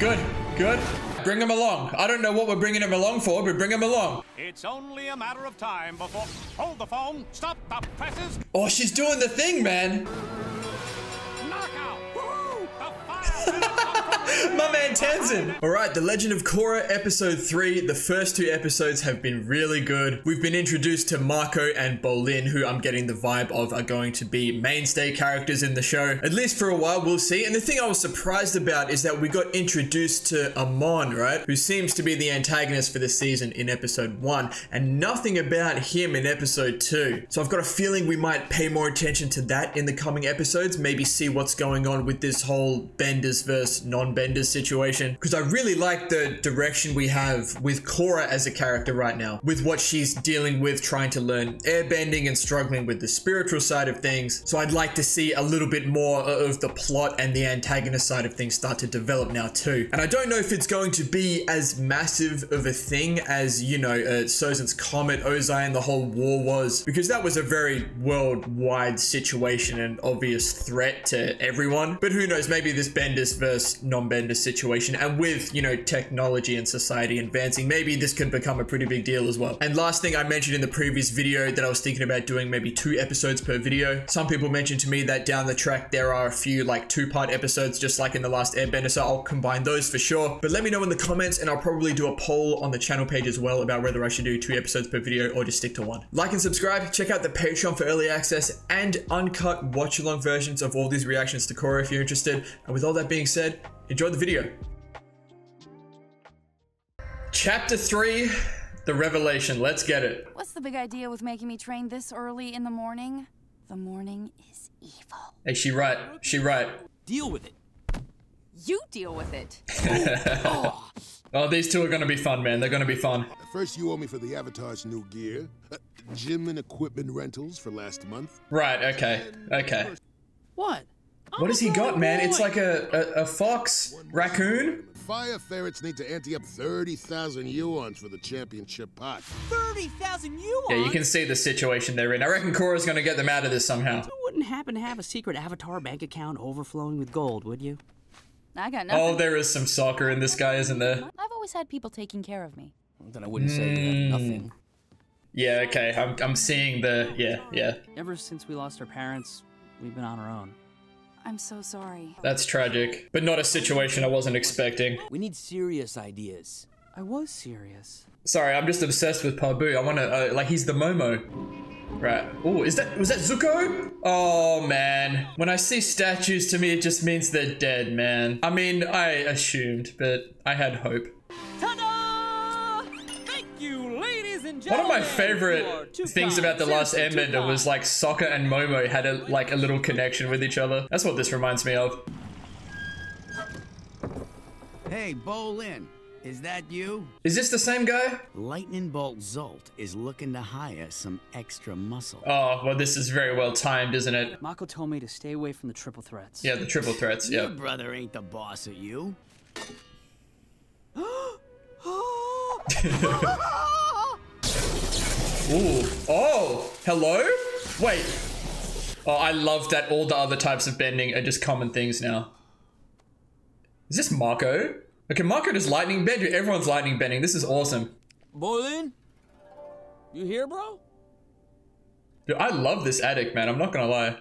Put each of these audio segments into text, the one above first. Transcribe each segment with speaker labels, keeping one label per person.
Speaker 1: Good, good. Bring him along. I don't know what we're bringing him along for, but bring him along.
Speaker 2: It's only a matter of time before. Hold the phone. Stop the presses.
Speaker 1: Oh, she's doing the thing, man. My man Tenzin. All right, The Legend of Korra, episode three. The first two episodes have been really good. We've been introduced to Mako and Bolin, who I'm getting the vibe of are going to be mainstay characters in the show. At least for a while, we'll see. And the thing I was surprised about is that we got introduced to Amon, right? Who seems to be the antagonist for the season in episode one, and nothing about him in episode two. So I've got a feeling we might pay more attention to that in the coming episodes. Maybe see what's going on with this whole Benders versus non-Benders situation. Because I really like the direction we have with Korra as a character right now, with what she's dealing with, trying to learn airbending and struggling with the spiritual side of things. So I'd like to see a little bit more of the plot and the antagonist side of things start to develop now too. And I don't know if it's going to be as massive of a thing as, you know, uh, Sozin's Comet, Ozai, and the whole war was, because that was a very worldwide situation and obvious threat to everyone. But who knows, maybe this Benders versus non-Benders situation, and with, you know, technology and society advancing, maybe this could become a pretty big deal as well. And last thing I mentioned in the previous video that I was thinking about doing maybe two episodes per video. Some people mentioned to me that down the track there are a few like two-part episodes just like in the last Airbender, so I'll combine those for sure. But let me know in the comments and I'll probably do a poll on the channel page as well about whether I should do two episodes per video or just stick to one. Like and subscribe, check out the Patreon for early access and uncut watch-along versions of all these reactions to Korra if you're interested. And with all that being said, enjoy the video. Chapter 3, The Revelation. Let's get it.
Speaker 3: What's the big idea with making me train this early in the morning? The morning is evil.
Speaker 1: Hey, she right. She right.
Speaker 4: Deal with it.
Speaker 3: You deal with it.
Speaker 1: Oh, these two are gonna be fun, man. They're gonna be fun.
Speaker 5: First, you owe me for the Avatar's new gear, uh, gym and equipment rentals for last month.
Speaker 1: Right, okay. Okay.
Speaker 4: What?
Speaker 1: What has he got, man? It's like a, a, a fox raccoon?
Speaker 5: Fire ferrets need to ante up 30,000 yuans for the championship pot.
Speaker 4: 30,000 yuan?
Speaker 1: Yeah, you can see the situation they're in. I reckon Korra's gonna get them out of this somehow.
Speaker 4: You wouldn't happen to have a secret avatar bank account overflowing with gold, would you?
Speaker 3: I got oh, nothing.
Speaker 1: Oh, there is some Sokka in this guy, isn't there?
Speaker 3: I've always had people taking care of me.
Speaker 4: Then I wouldn't say hmm. nothing.
Speaker 1: Yeah, okay. I'm, I'm seeing the. Yeah, yeah.
Speaker 4: Ever since we lost our parents, we've been on our own.
Speaker 3: I'm so sorry.
Speaker 1: That's tragic. But not a situation I wasn't expecting.
Speaker 6: We need serious ideas.
Speaker 4: I was serious.
Speaker 1: Sorry, I'm just obsessed with Pabu. I wanna. Uh, like, he's the Momo. Right. Oh, is that. Was that Zuko? Oh, man. When I see statues, to me, it just means they're dead, man. I mean, I assumed, but I had hope. One of my favorite things about the last
Speaker 4: Seriously,
Speaker 1: Airbender was like Sokka and Momo had a like a little connection with each other. That's what this reminds me of.
Speaker 6: Hey, Bolin, is that you?
Speaker 1: Is this the same guy?
Speaker 6: Lightning Bolt Zolt is looking to hire some extra muscle.
Speaker 1: Oh, well, this is very well timed, isn't it?
Speaker 4: Mako told me to stay away from the triple threats.
Speaker 1: Yeah, the triple threats. yeah.
Speaker 6: Your brother ain't the boss of you.
Speaker 1: Ooh. Oh, hello? Wait. Oh, I love that all the other types of bending are just common things now. Is this Mako? Okay, Mako does lightning bend. Everyone's lightning bending. This is awesome.
Speaker 4: Bolin? You here, bro?
Speaker 1: Dude, I love this attic, man. I'm not gonna lie.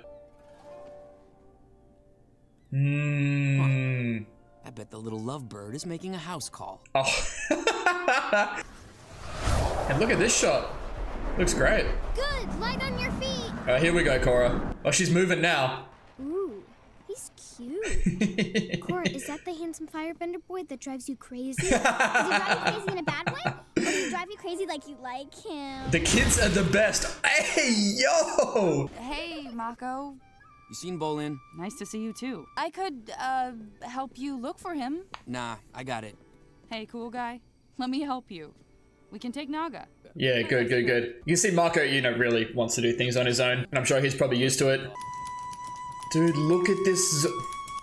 Speaker 1: Hmm.
Speaker 6: I bet the little lovebird is making a house call.
Speaker 1: Oh. and look at this shot. Looks great.
Speaker 7: Good, light on your feet.
Speaker 1: All right, here we go, Korra. Oh, she's moving now.
Speaker 7: Ooh, he's cute. Korra, is that the handsome firebender boy that drives you crazy? Does he drive you crazy in a bad way? Or does he drive you crazy like you like him?
Speaker 1: The kids are the best. Hey, yo!
Speaker 3: Hey, Mako.
Speaker 6: You seen Bolin?
Speaker 3: Nice to see you too. I could, uh, help you look for him.
Speaker 6: Nah, I got it.
Speaker 3: Hey, cool guy. Let me help you. We can take Naga.
Speaker 1: Yeah, good, good, good. You can see Mako, you know, really wants to do things on his own, and I'm sure he's probably used to it. Dude, look at this. Zu-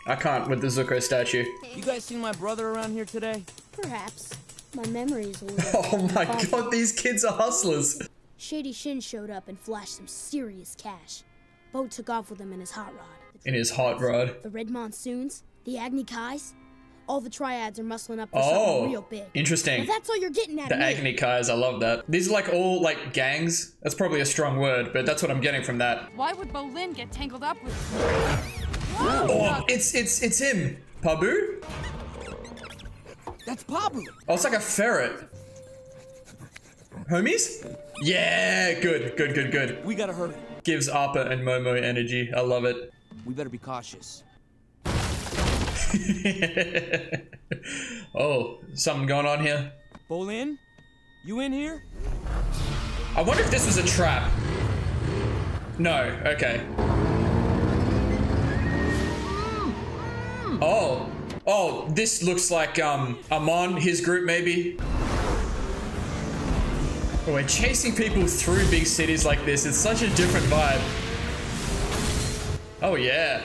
Speaker 1: I can't with the Zuko statue.
Speaker 6: You guys seen my brother around here today?
Speaker 7: Perhaps. My memory's a little.
Speaker 1: Oh my god, these kids are hustlers.
Speaker 7: Shady Shin showed up and flashed some serious cash. Boat took off with him in his hot rod.
Speaker 1: In his hot rod.
Speaker 7: The Red Monsoons, the Agni Kais.
Speaker 8: All the triads are muscling up for
Speaker 1: Oh,
Speaker 8: something real big.
Speaker 1: interesting.
Speaker 8: Now that's all you're getting at
Speaker 1: The
Speaker 8: me.
Speaker 1: Agni Kais, I love that. These are like all like gangs. That's probably a strong word, but that's what I'm getting from that.
Speaker 3: Why would Bolin get tangled up with?
Speaker 1: Oh, it's it's it's him, Pabu.
Speaker 4: That's Pabu.
Speaker 1: Oh, it's like a ferret. Homies? Yeah, good, good, good, good.
Speaker 4: We gotta hurry.
Speaker 1: Gives Appa and Momo energy. I love it.
Speaker 4: We better be cautious.
Speaker 1: oh, something going on here.
Speaker 4: Bolin, you in here?
Speaker 1: I wonder if this was a trap. No, okay. Oh. Oh, this looks like um Amon, his group maybe. Oh, we're chasing people through big cities like this. It's such a different vibe. Oh yeah.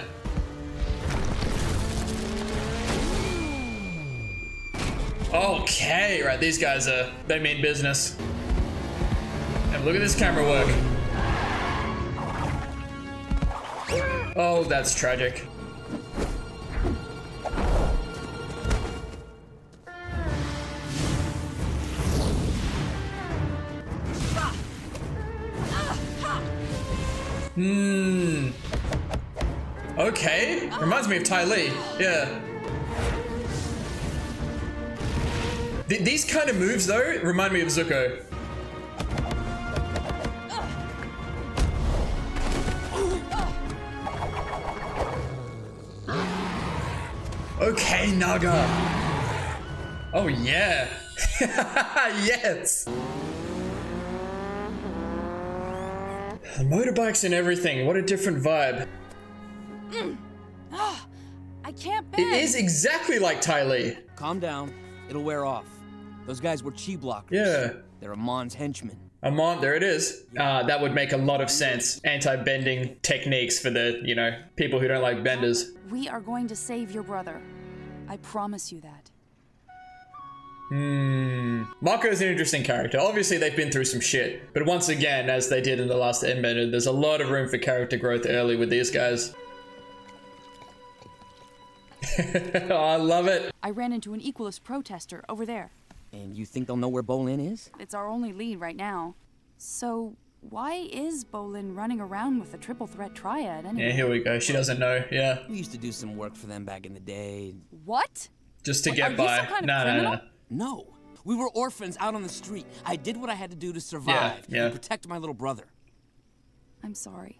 Speaker 1: Okay, right, these guys are they mean business. And look at this camera work. Oh, that's tragic. Hmm. Okay. Reminds me of Ty Lee. Yeah. Th- these kind of moves, though, remind me of Zuko. Okay, Naga. Oh, yeah. yes. Motorbikes and everything. What a different vibe. Mm.
Speaker 3: Ah, I can't
Speaker 1: It
Speaker 3: bend.
Speaker 1: is exactly like Ty Lee.
Speaker 4: Calm down. It'll wear off. Those guys were chi blockers.
Speaker 1: Yeah.
Speaker 4: They're Amon's henchmen.
Speaker 1: Amon, there it is. Uh, that would make a lot of sense. Anti-bending techniques for the, you know, people who don't like benders.
Speaker 3: We are going to save your brother. I promise you that.
Speaker 1: Hmm. Mako's an interesting character. Obviously, they've been through some shit. But once again, as they did in the last Airbender, there's a lot of room for character growth early with these guys. oh, I love it.
Speaker 3: I ran into an Equalist protester over there.
Speaker 4: And you think they'll know where Bolin is?
Speaker 3: It's our only lead right now. So, why is Bolin running around with the triple threat triad anyway?
Speaker 1: Yeah, here we go. She doesn't know. Yeah.
Speaker 4: We used to do some work for them back in the day.
Speaker 3: What?
Speaker 1: Just to
Speaker 3: What,
Speaker 1: get
Speaker 3: are you
Speaker 1: by.
Speaker 3: some kind of
Speaker 1: no, no, no.
Speaker 4: No. We were orphans out on the street. I did what I had to do to survive
Speaker 1: yeah.
Speaker 4: and protect my little brother.
Speaker 3: I'm sorry.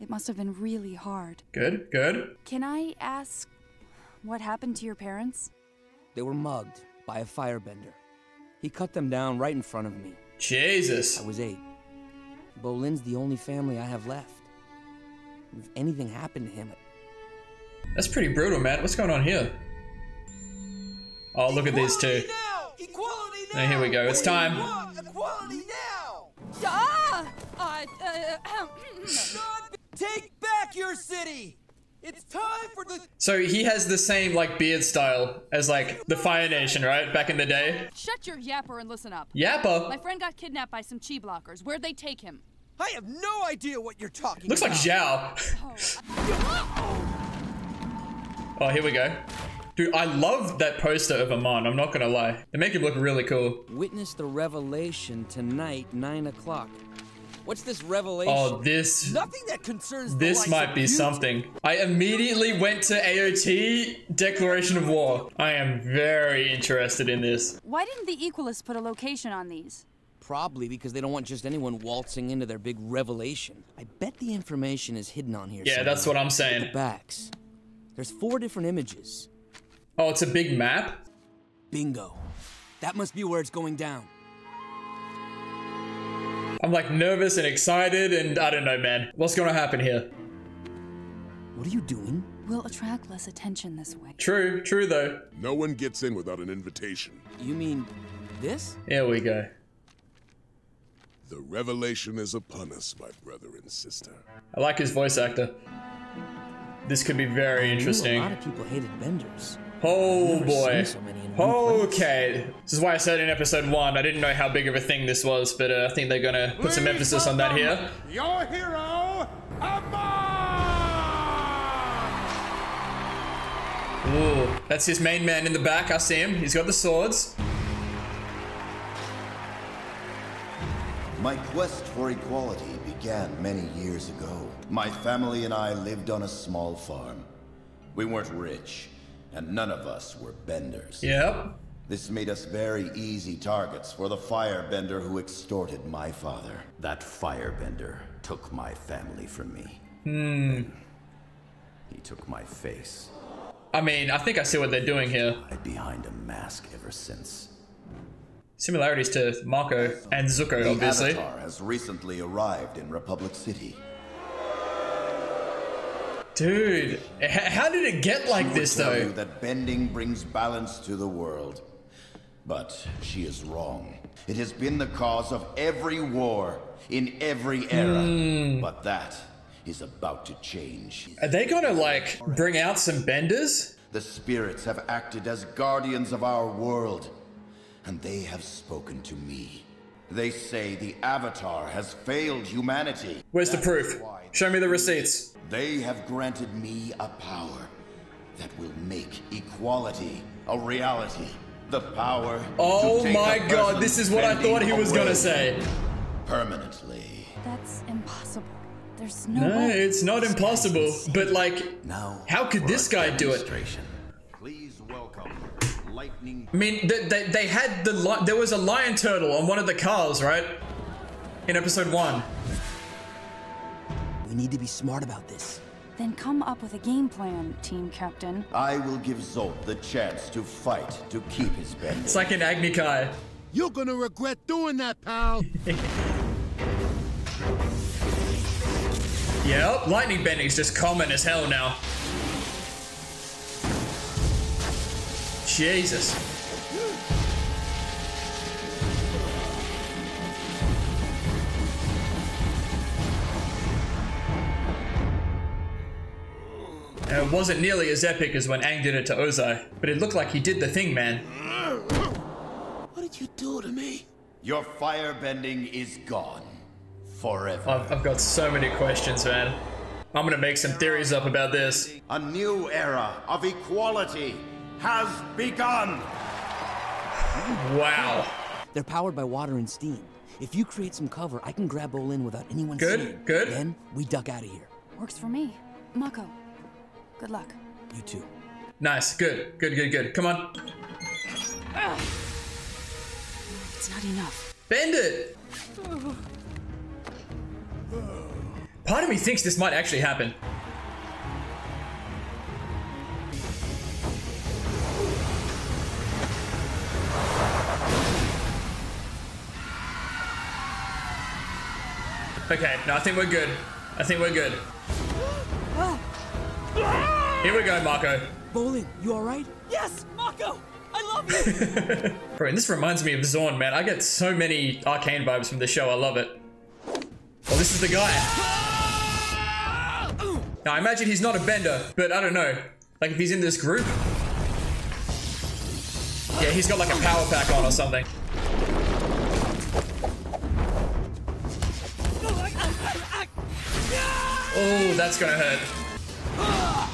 Speaker 3: It must have been really hard.
Speaker 1: Good, good.
Speaker 3: Can I ask what happened to your parents?
Speaker 4: They were mugged by a firebender. He cut them down right in front of me.
Speaker 1: Jesus.
Speaker 4: I was eight. Bolin's the only family I have left. If anything happened to him,
Speaker 1: That's pretty brutal, man. What's going on here? Oh, look at these two.
Speaker 9: Equality
Speaker 1: now! here we go. It's time.
Speaker 9: Equality now!
Speaker 3: Ah! Uh, uh,
Speaker 9: Take back your city! It's time for the
Speaker 1: So he has the same like beard style as like the Fire Nation, right? Back in the day.
Speaker 3: Shut your yapper and listen up.
Speaker 1: Yapper?
Speaker 3: My friend got kidnapped by some chi blockers. Where'd they take him?
Speaker 9: I have no idea what you're talking
Speaker 1: Looks like
Speaker 9: about.
Speaker 1: Zhao. Oh, here we go. Dude, I love that poster of Amon. I'm not gonna lie. They make him look really cool.
Speaker 4: witness the revelation tonight, 9 o'clock. What's this oh, revelation?
Speaker 1: Oh, this
Speaker 9: Nothing that concerns
Speaker 1: this
Speaker 9: likes
Speaker 1: might be
Speaker 9: you
Speaker 1: something. I immediately went to AOT Declaration of War. I am very interested in this.
Speaker 3: Why didn't the Equalists put a location on these?
Speaker 4: Probably because they don't want just anyone waltzing into their big revelation. I bet the information is hidden on here.
Speaker 1: Yeah, that's what I'm saying.
Speaker 4: at the backs. There's four different images.
Speaker 1: Oh, it's a big map?
Speaker 4: Bingo. That must be where it's going down.
Speaker 1: I'm like nervous and excited and I don't know, man. What's gonna happen here?
Speaker 4: What are you doing?
Speaker 3: We'll attract less attention this way.
Speaker 1: True, true though.
Speaker 5: No one gets in without an invitation.
Speaker 4: You mean this?
Speaker 1: Here we go.
Speaker 5: The revelation is upon us, my brother and sister.
Speaker 1: I like his voice actor. This could be very
Speaker 4: I knew A lot
Speaker 1: interesting.
Speaker 4: of people hated benders.
Speaker 1: Oh boy.
Speaker 4: so many in one place.
Speaker 1: Okay. This is why I said in episode one, I didn't know how big of a thing this was, but uh, I think they're gonna put some emphasis on that here.
Speaker 2: Your hero, Amon!
Speaker 1: Ooh, that's his main man in the back. I see him. He's got the swords.
Speaker 10: My quest for equality began many years ago. My family and I lived on a small farm. We weren't rich, and none of us were benders.
Speaker 1: Yep.
Speaker 10: This made us very easy targets for the firebender who extorted my father. That firebender took my family from me.
Speaker 1: Hmm.
Speaker 10: He took my face.
Speaker 1: I mean, I think I see what they're doing here.
Speaker 10: Hide behind a mask ever since.
Speaker 1: Similarities to Mako and Zuko,
Speaker 10: The
Speaker 1: obviously.
Speaker 10: Avatar has recently arrived in Republic City.
Speaker 1: Dude, how did it get like this
Speaker 10: tell
Speaker 1: though?
Speaker 10: you that bending brings balance to the world. But she is wrong. It has been the cause of every war in every era.
Speaker 1: Hmm.
Speaker 10: But that is about to change.
Speaker 1: Are they gonna like bring out some benders?
Speaker 10: The spirits have acted as guardians of our world, and they have spoken to me. They say the Avatar has failed humanity.
Speaker 1: Where's the proof? Show me the receipts.
Speaker 10: They have granted me a power that will make equality a reality. The power. to
Speaker 1: Oh
Speaker 10: take
Speaker 1: my
Speaker 10: a
Speaker 1: god, this is what I thought he was gonna say.
Speaker 10: Permanently.
Speaker 3: That's impossible. There's no
Speaker 1: No,
Speaker 3: way.
Speaker 1: it's not impossible. But like,
Speaker 10: Now,
Speaker 1: how could this guy do it?
Speaker 10: Please welcome Lightning.
Speaker 1: I mean, they, they, they had the li- there was a lion turtle on one of the cars, right? In episode one.
Speaker 4: We need to be smart about this.
Speaker 3: Then come up with a game plan, team captain.
Speaker 10: I will give Zolt the chance to fight to keep his bending.
Speaker 1: It's like an Agni Kai.
Speaker 5: You're gonna regret doing that, pal.
Speaker 1: Yep, lightning bending's just common as hell now. Jesus. It wasn't nearly as epic as when Aang did it to Ozai, but it looked like he did the thing, man.
Speaker 5: What did you do to me?
Speaker 10: Your firebending is gone. Forever.
Speaker 1: I've, I've got so many questions, man. I'm gonna make some theories up about this.
Speaker 10: A new era of equality has begun.
Speaker 1: Wow.
Speaker 4: They're powered by water and steam. If you create some cover, I can grab Bolin without anyone
Speaker 1: Good,
Speaker 4: seeing.
Speaker 1: good.
Speaker 4: Then we duck out of here.
Speaker 3: Works for me. Mako, good luck.
Speaker 4: You too.
Speaker 1: Nice, good, good, good, good. Come on.
Speaker 3: It's not enough.
Speaker 1: Bend it! Part of me thinks this might actually happen. Okay, no, I think we're good. I think we're good. Here we go, Mako.
Speaker 4: Bolin, you alright?
Speaker 9: Yes, Mako! I love you!
Speaker 1: Bro, and this reminds me of Zaun, man. I get so many arcane vibes from this show. I love it. Oh, this is the guy. Now, I imagine he's not a bender, but I don't know. Like, if he's in this group. Yeah, he's got like a power pack on or something. Oh, that's gonna hurt. Ah!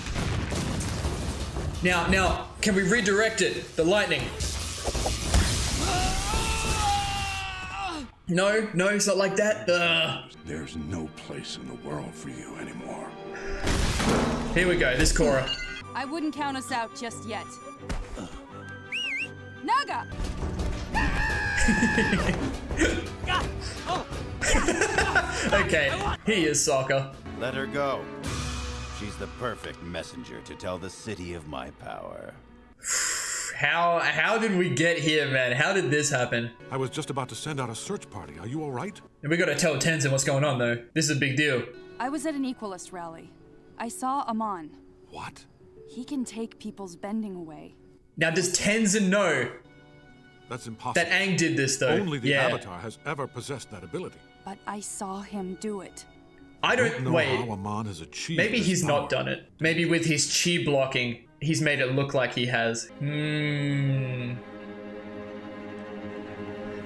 Speaker 1: Now, now, can we redirect it? The lightning. No, no, it's not like that. Ugh.
Speaker 5: There's no place in the world for you anymore.
Speaker 1: Here we go, this Korra.
Speaker 3: I wouldn't count us out just yet. Naga! Oh!
Speaker 1: Okay, he is Sokka.
Speaker 10: Let her go. She's the perfect messenger to tell the city of my power.
Speaker 1: How how did we get here, man? How did this happen?
Speaker 11: I was just about to send out a search party. Are you all right?
Speaker 1: And we gotta tell Tenzin what's going on, though. This is a big deal.
Speaker 3: I was at an Equalist rally. I saw Amon.
Speaker 11: What?
Speaker 3: He can take people's bending away.
Speaker 1: Now, does Tenzin know
Speaker 11: That's impossible.
Speaker 1: that Aang did this, though?
Speaker 11: Only the
Speaker 1: yeah.
Speaker 11: Avatar has ever possessed that ability.
Speaker 3: But I saw him do it.
Speaker 1: I don't
Speaker 11: know
Speaker 1: wait.
Speaker 11: how Amon has achieved
Speaker 1: Maybe he's
Speaker 11: power.
Speaker 1: not done it. Maybe with his chi blocking, he's made it look like he has. Hmm.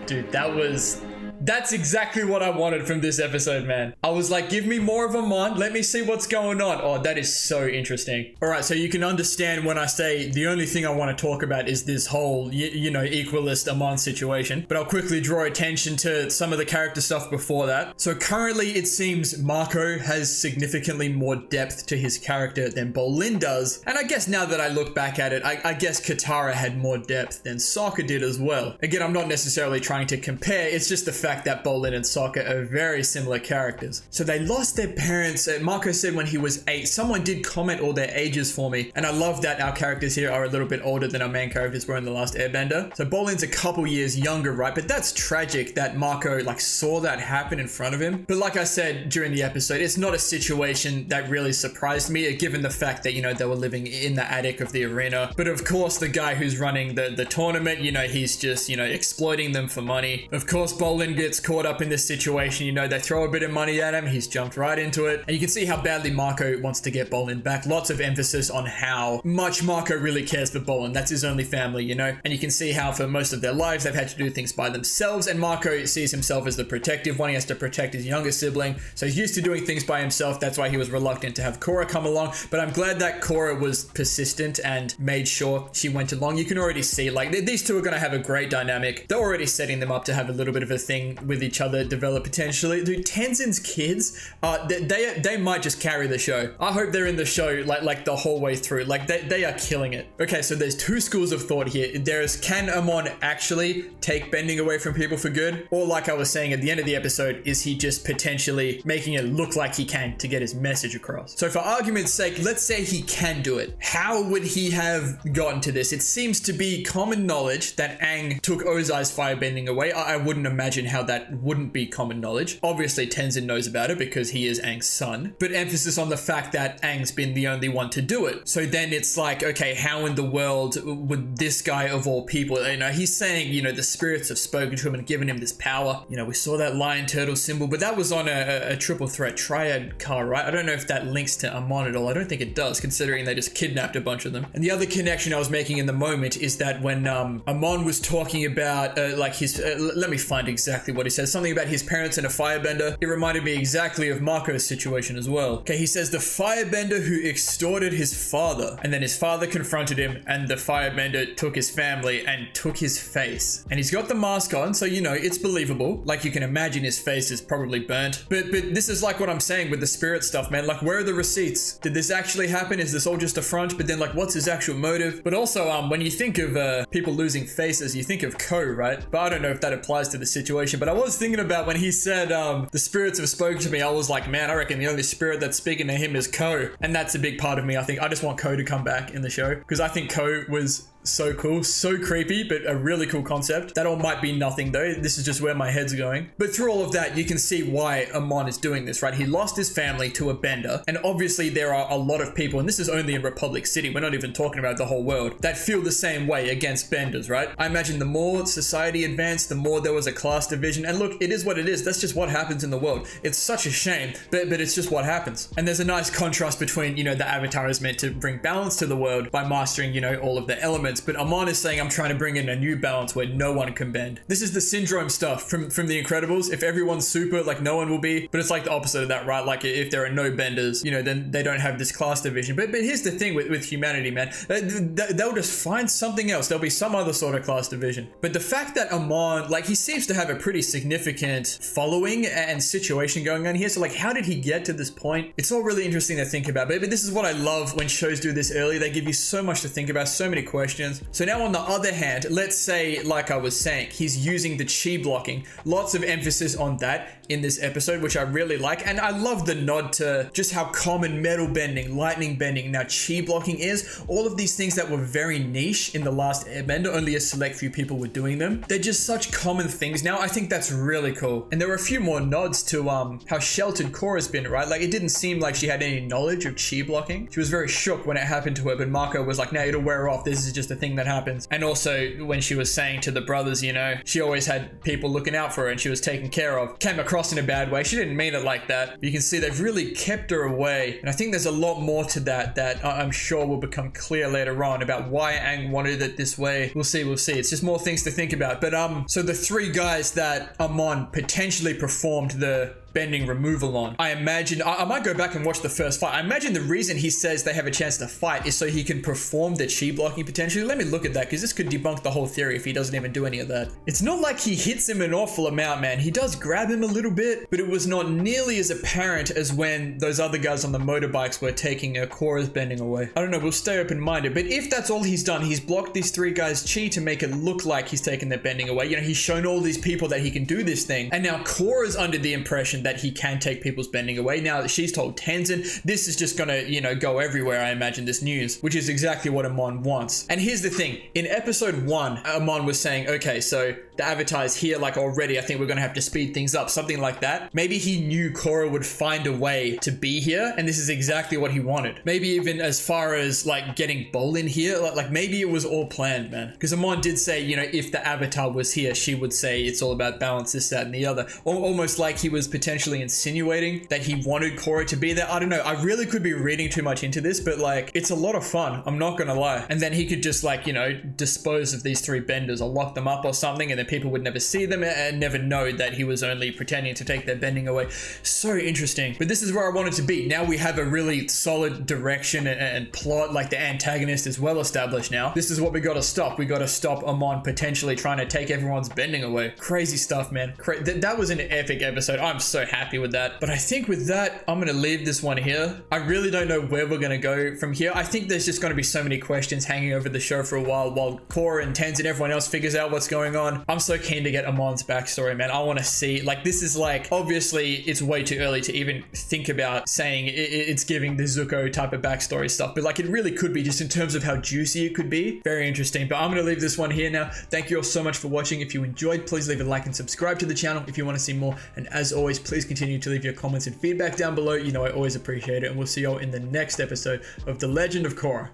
Speaker 1: Dude, that was That's exactly what I wanted from this episode, man. I was like, give me more of Amon. Let me see what's going on. Oh, that is so interesting. All right, so you can understand when I say the only thing I want to talk about is this whole, you, you know, equalist Amon situation. But I'll quickly draw attention to some of the character stuff before that. So currently, it seems Mako has significantly more depth to his character than Bolin does. And I guess now that I look back at it, I, I guess Katara had more depth than Sokka did as well. Again, I'm not necessarily trying to compare. It's just the fact that Bolin and Sokka are very similar characters. So they lost their parents. Uh, Mako said when he was eight. Someone did comment all their ages for me. And I love that our characters here are a little bit older than our main characters were in the last Airbender. So Bolin's a couple years younger, right? But that's tragic that Mako like saw that happen in front of him. But like I said during the episode, it's not a situation that really surprised me, given the fact that, you know, they were living in the attic of the arena. But of course, the guy who's running the, the tournament, you know, he's just, you know, exploiting them for money. Of course, Bolin gets caught up in this situation. You know, they throw a bit of money at him. He's jumped right into it. And you can see how badly Mako wants to get Bolin back. Lots of emphasis on how much Mako really cares for Bolin. That's his only family, you know? And you can see how for most of their lives, they've had to do things by themselves. And Mako sees himself as the protective one. He has to protect his younger sibling. So he's used to doing things by himself. That's why he was reluctant to have Korra come along. But I'm glad that Korra was persistent and made sure she went along. You can already see, like, these two are going to have a great dynamic. They're already setting them up to have a little bit of a thing with each other develop potentially. Dude, Tenzin's kids, uh, they, they, they might just carry the show. I hope they're in the show, like, like the whole way through. Like, they, they are killing it. Okay, so there's two schools of thought here. There's, can Amon actually take bending away from people for good? Or like I was saying at the end of the episode, is he just potentially making it look like he can to get his message across? So for argument's sake, let's say he can do it. How would he have gotten to this? It seems to be common knowledge that Aang took Ozai's firebending away. I, I wouldn't imagine how that wouldn't be common knowledge. Obviously, Tenzin knows about it because he is Aang's son, but emphasis on the fact that Aang's been the only one to do it. So then it's like, okay, how in the world would this guy of all people, you know, he's saying, you know, the spirits have spoken to him and given him this power. You know, we saw that lion turtle symbol, but that was on a, a, a triple threat triad car, right? I don't know if that links to Amon at all. I don't think it does, considering they just kidnapped a bunch of them. And the other connection I was making in the moment is that when um, Amon was talking about, uh, like his, uh, let me find exactly what he says, something about his parents and a firebender. It reminded me exactly of Mako's situation as well. Okay, he says the firebender who extorted his father, and then his father confronted him, and the firebender took his family and took his face. And he's got the mask on, so you know it's believable. Like you can imagine, his face is probably burnt. But but this is like what I'm saying with the spirit stuff, man. Like, where are the receipts? Did this actually happen? Is this all just a front? But then, like, what's his actual motive? But also, um, when you think of uh, people losing faces, you think of Koh, right? But I don't know if that applies to the situation. But I was thinking about when he said, um, the spirits have spoken to me. I was like, man, I reckon the only spirit that's speaking to him is Koh, and that's a big part of me. I think I just want Koh to come back in the show because I think Koh was so cool, so creepy, but a really cool concept. That all might be nothing though. This is just where my head's going. But through all of that, you can see why Amon is doing this, right? He lost his family to a bender, and obviously there are a lot of people, and this is only in Republic City, we're not even talking about the whole world, that feel the same way against benders, right? I imagine the more society advanced, the more there was a class division. And look, it is what it is. That's just what happens in the world. It's such a shame, but, but it's just what happens. And there's a nice contrast between, you know, the Avatar is meant to bring balance to the world by mastering, you know, all of the elements but Amon is saying I'm trying to bring in a new balance where no one can bend. This is the syndrome stuff from, from The Incredibles. If everyone's super, like no one will be, but it's like the opposite of that, right? Like if there are no benders, you know, then they don't have this class division. But but here's the thing with, with humanity, man. They'll just find something else. There'll be some other sort of class division. But the fact that Amon, like he seems to have a pretty significant following and situation going on here. So like how did he get to this point? It's all really interesting to think about. But, but this is what I love when shows do this early. They give you so much to think about, so many questions. So now on the other hand, let's say, like I was saying, he's using the chi blocking. Lots of emphasis on that in this episode, which I really like. And I love the nod to just how common metal bending, lightning bending, now chi blocking is. All of these things that were very niche in the last Airbender, only a select few people were doing them. They're just such common things now. I think that's really cool. And there were a few more nods to um how sheltered Korra's been, right? Like it didn't seem like she had any knowledge of chi blocking. She was very shook when it happened to her, but Marco was like, no, it'll wear off. This is just a thing that happens. And also when she was saying to the brothers, you know, she always had people looking out for her and she was taken care of. Came across in a bad way. She didn't mean it like that. You can see they've really kept her away. And I think there's a lot more to that that I'm sure will become clear later on about why Aang wanted it this way. We'll see, we'll see. It's just more things to think about. But um, so the three guys that Amon potentially performed the bending removal on. I imagine, I, I, might go back and watch the first fight. I imagine the reason he says they have a chance to fight is so he can perform the chi blocking potentially. Let me look at that because this could debunk the whole theory if he doesn't even do any of that. It's not like he hits him an awful amount, man. He does grab him a little bit, but it was not nearly as apparent as when those other guys on the motorbikes were taking a Korra's bending away. I don't know, we'll stay open-minded, but if that's all he's done, he's blocked these three guys' chi to make it look like he's taken their bending away. You know, he's shown all these people that he can do this thing, and now Korra's under the impression that he can take people's bending away. Now that she's told Tenzin, this is just gonna, you know, go everywhere, I imagine, this news, which is exactly what Amon wants. And here's the thing, in episode one, Amon was saying, okay, so the Avatar is here like already, I think we're gonna have to speed things up, something like that. Maybe he knew Korra would find a way to be here, and this is exactly what he wanted. Maybe even as far as like getting Bolin here, like, like maybe it was all planned, man. Because Amon did say, you know, if the Avatar was here, she would say it's all about balance, this, that, and the other. Almost like he was potentially insinuating that he wanted Korra to be there. I don't know. I really could be reading too much into this, but like, it's a lot of fun. I'm not gonna lie. And then he could just like, you know, dispose of these three benders or lock them up or something, and then people would never see them and never know that he was only pretending to take their bending away. So interesting. But this is where I wanted to be. Now we have a really solid direction and, plot, like the antagonist is well established now. This is what we gotta stop. We gotta stop Amon potentially trying to take everyone's bending away. Crazy stuff, man. Cra th that was an epic episode. I'm so happy with that. But I think with that, I'm gonna leave this one here. I really don't know where we're gonna go from here. I think there's just gonna be so many questions hanging over the show for a while while Korra and Tenzin and everyone else figures out what's going on. I'm so keen to get Amon's backstory, man. I want to see, like, this is like, obviously, it's way too early to even think about saying it's giving the Zuko type of backstory stuff, but like, it really could be just in terms of how juicy it could be. Very interesting. But I'm going to leave this one here now. Thank you all so much for watching. If you enjoyed, please leave a like and subscribe to the channel if you want to see more. And as always, please continue to leave your comments and feedback down below. You know, I always appreciate it. And we'll see you all in the next episode of The Legend of Korra.